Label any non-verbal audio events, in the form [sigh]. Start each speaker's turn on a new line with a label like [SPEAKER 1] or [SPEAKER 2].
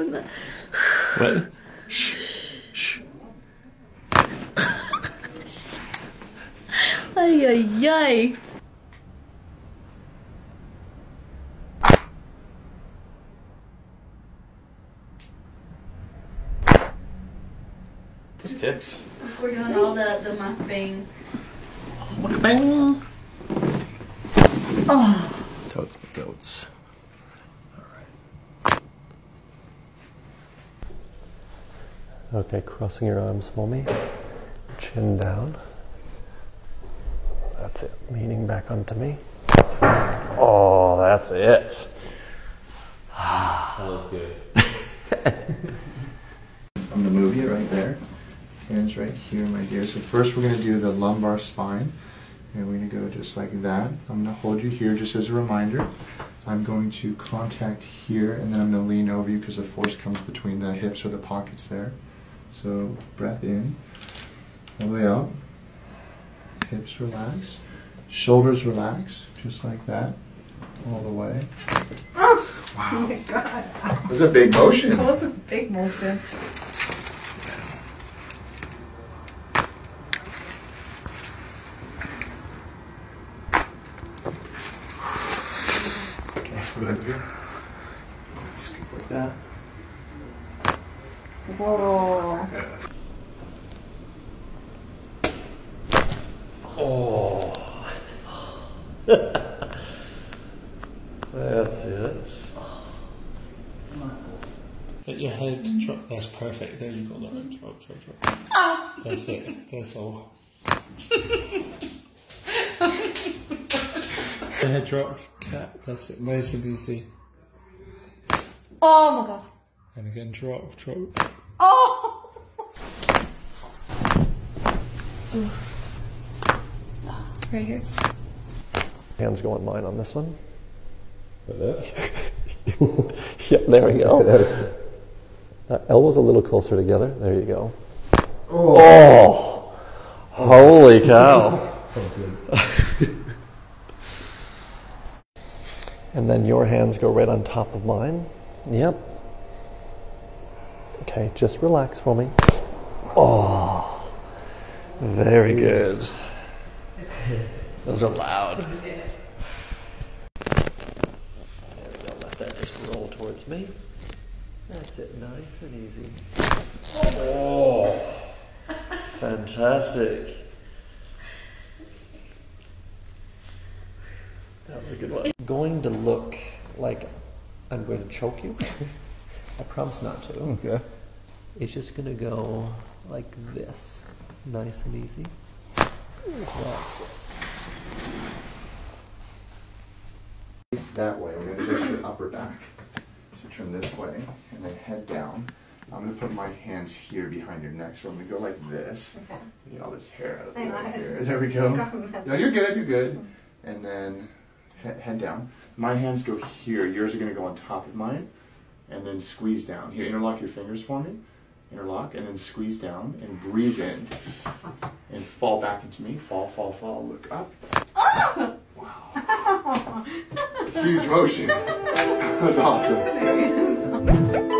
[SPEAKER 1] corona.
[SPEAKER 2] What? Shh. Shh.
[SPEAKER 1] Ay, ay, ay.
[SPEAKER 2] These kicks.
[SPEAKER 1] We're doing all the, the mukbang.
[SPEAKER 2] Bang.
[SPEAKER 1] Oh.
[SPEAKER 2] Totes my
[SPEAKER 3] Okay, crossing your arms for me. Chin down. That's it. Leaning back onto me. Oh, that's it.
[SPEAKER 2] That looks good.
[SPEAKER 4] I'm gonna move you right there. Hands right here, my dear. So first we're gonna do the lumbar spine. And we're gonna go just like that. I'm gonna hold you here just as a reminder. I'm going to contact here and then I'm gonna lean over you because the force comes between the hips or the pockets there. So breath in, all the way out. Hips relax. Shoulders relax, just like that. All the way. Oh, Wow.
[SPEAKER 5] Oh my god.
[SPEAKER 4] That was a big motion.
[SPEAKER 5] That was a big motion.
[SPEAKER 4] Okay, good. good. Scoop like that.
[SPEAKER 5] Whoa.
[SPEAKER 3] Oh. that's it.
[SPEAKER 2] Let your head drop. That's perfect. There you go. That drop, drop, drop. Ah. That's it. That's all. the [laughs] head drop. Cat. That's it. Nice and easy.
[SPEAKER 5] Oh my god.
[SPEAKER 2] And again, drop, drop.
[SPEAKER 5] Oh! Right here.
[SPEAKER 3] Hands go on mine on this one. [laughs] yeah, there we go. [laughs] Uh, elbows a little closer together. There you go. Oh, holy cow. [laughs] and then your hands go right on top of mine. Yep. Okay, just relax for me. Oh, very good. Those are loud. There we go. Let that just roll towards me. That's it. Nice and easy. Oh, fantastic. That was a good one. Going to look like I'm going to choke you. [laughs] I promise not to.
[SPEAKER 4] Okay.
[SPEAKER 3] It's just going to go like this. Nice and easy. That's it.
[SPEAKER 4] Face that way. We're going to adjust your upper back. So turn this way and then head down. I'm going to put my hands here behind your neck. So I'm going to go like this.
[SPEAKER 5] Okay.
[SPEAKER 4] Get all this hair out of
[SPEAKER 5] I know,
[SPEAKER 4] right
[SPEAKER 5] it's-
[SPEAKER 4] there. There we go.
[SPEAKER 5] That's-
[SPEAKER 4] No, you're good. You're good. And then he- head down. My hands go here. Yours are going to go on top of mine. And then squeeze down. Here, interlock your fingers for me. Interlock and then squeeze down and breathe in. And fall back into me. Fall, fall, fall. Look up. Oh! Ah! Wow. [laughs] Huge motion. [laughs] That's awesome.
[SPEAKER 5] Hilarious. [laughs]